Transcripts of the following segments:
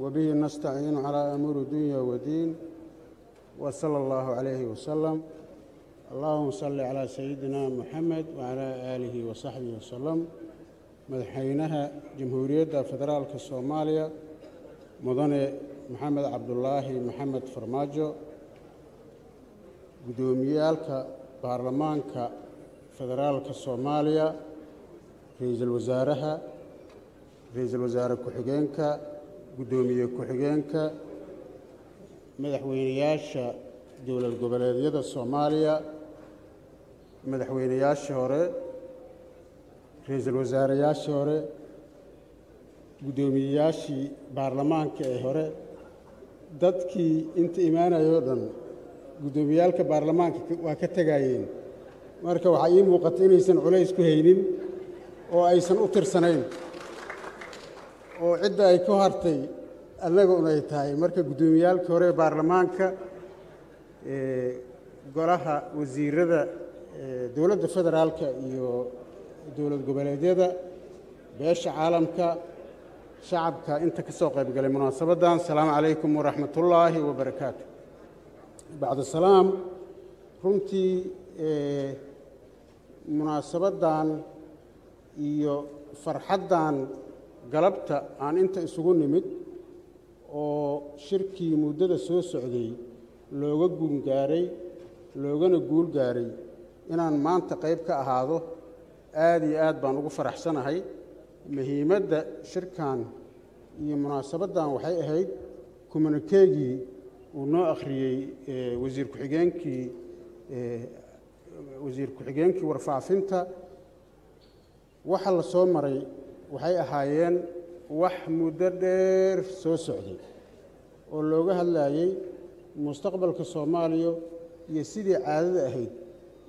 وبه نستعين على أمور الدنيا والدين وصلى الله عليه وسلم اللهم صل على سيدنا محمد وعلى آله وصحبه وسلم madaxweynaha jamhuuriyadda federaalka soomaaliya mudane maxamed cabdulaahi maxamed farmaajo guddoomiyaalka baarlamaanka federaalka soomaaliya ra-iisul wasaaraha ra-iisul wasaare ku-xigeenka guddoomiye ku-xigeenka madaxweynayaasha dowlad goboleedyada soomaaliya. Madaxweynayaashii hore ra'iisul wasaareyaashii hore guddoomiyeyaashii baarlamaanka ee hore. Dadkii inta imaanayoo dhan guddoomiyaalka baarlamaanka waa ka tegayeen marka waxaa ii muuqata inaysan culays ku haynin oo aysan u tirsanayn oo cidda ay ku hartay annaga un ay tahay. Marka guddoomiyaalkii hore ee baarlamaanka golaha wasiirada dowladda federaalka iyo dowlad goboleedyada beesha caalamka shacabka inta ka soo qayb galay munaasabaddan asalaamu calaykum waraxmatullaahi wabarakaatu. Bacda salaam runtii munaasabaddan iyo farxaddan galabta aan inta isugu nimid oo shirkii muddada soo socday looga guungaaray loogana guul gaaray inaan maanta qayb ka ahaado aada iyo aad baan ugu faraxsanahay. Muhiimadda shirkan iyo munaasabaddan waxay ahayd kumanikeegii uu noo akhriyey wasiir ku-xigeenkii wasiir ku-xigeenkii warfaafinta. Waxa la soo maray waxay ahaayeen wax muddo dheer soo socday oo looga hadlayey mustaqbalka soomaaliya iyo sidii caadada ahayd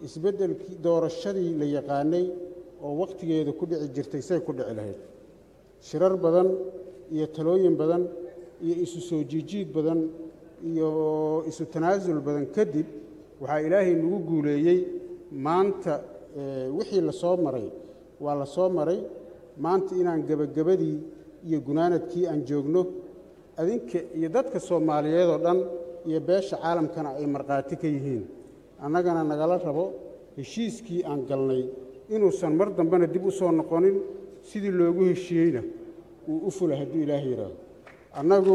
isbeddelkii doorashadii la yaqaanay oo wakhtigeeda ku dhici jirtay say ku dhici lahayd. Shirar badan iyo talooyin badan iyo isu soo jiijiid badan iyo isu tanaasul badan kadib waxaa ilaahay nagu guuleeyey maanta wixii la soo maray waa la soo maray maanta inaan gebagabadii iyo gunaanadkii aan joogno adinka iyo dadka soomaaliyeed oo dhan iyo beesha caalamkana ay markhaati ka yihiin. Annagana nagala rabo heshiiskii aan galnay inuusan mar dambena dib u soo noqonin sidii loogu heshiiyeyna uu u fula hadduu ilaahay yidhaahdo annagu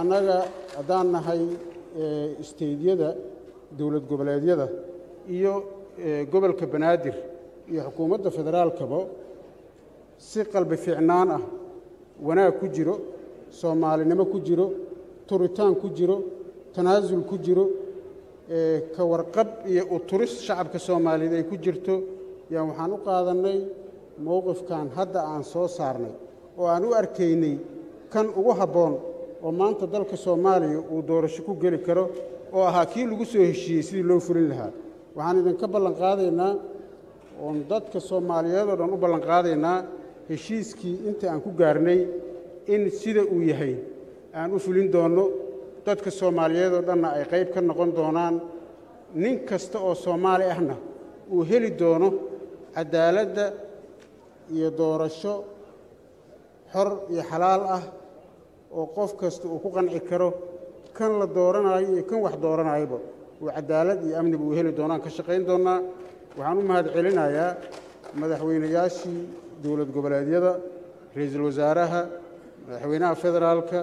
annaga haddaan nahay isteydyada dowlad goboleedyada iyo gobolka banaadir iyo xukuumadda federaalkaba si qalbi fiicnaan ah wanaag ku jiro soomaalinimo ku jiro turitaan ku jiro tanaasul ku jiro ka warqab iyo uturis shacabka soomaaliyeed ay ku jirto yaan waxaan u qaadannay mowqifkan hadda aan soo saarnay oo aan u arkaynay kan ugu habboon oo maanta dalka soomaaliya uu doorasho ku geli karo oo ahaa kii lagu soo heshiiyey sidii loo fulin lahaa. Waxaan idinka ballan qaadaynaa oon dadka soomaaliyeed oo dhan u ballan qaadaynaa heshiiskii inta aan ku gaarnay in sida uu yahay aan u fulin doonno dadka soomaaliyeed oo dhanna ay qayb ka noqon doonaan nin kasta oo soomaali ahna uu heli doono cadaaladda iyo doorasho xor iyo xalaal ah oo qof kasta uu ku qanci karo. Kan la dooranayo iyo kan wax dooranayoba uu cadaalad iyo amniba uu heli doonaan ka shaqayn doonnaa waxaan u mahad celinayaa madaxweynayaashii dowlad goboleedyada ra'iisul wasaaraha madaxweynaha federaalka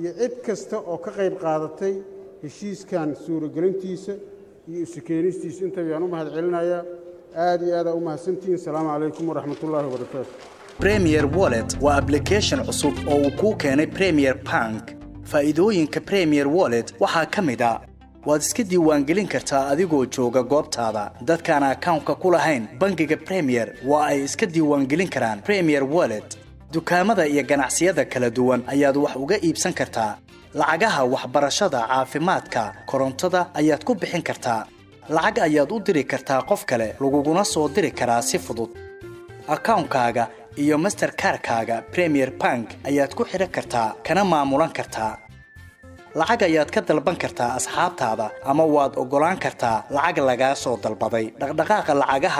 iyo cid kasta oo ka qayb qaadatay heshiiskan suuragelintiisa iyo isu keenistiisa inta ayaan u mahad celinayaa aad iyo aadaa u mahadsantihiin asalaamu calaykum waraxmatullaahi wabarakaatu premier wallet waa ablication cusub oo uu kuu keenay premier bank. Faa'iidooyinka premier wallet waxaa ka mid a waad iska diiwaangelin kartaa adigoo jooga goobtaada. Dadkaan akawnka ku lahayn bangiga premier waa ay iska diiwaangelin karaan. Premier wallet dukaamada iyo ganacsiyada kala duwan ayaad wax uga iibsan kartaa. Lacagaha waxbarashada caafimaadka korontada ayaad ku bixin kartaa. Lacag ayaad u diri kartaa qof kale laguguna soo diri karaa si fudud. Akawnkaaga iyo masterkarkaaga premier bank ayaad ku xidhan kartaa kana maamulan kartaa lacag ayaad ka dalban kartaa asxaabtaada ama waad oggolaan kartaa lacag lagaa soo dalbaday dhaqdhaqaaqa lacagaha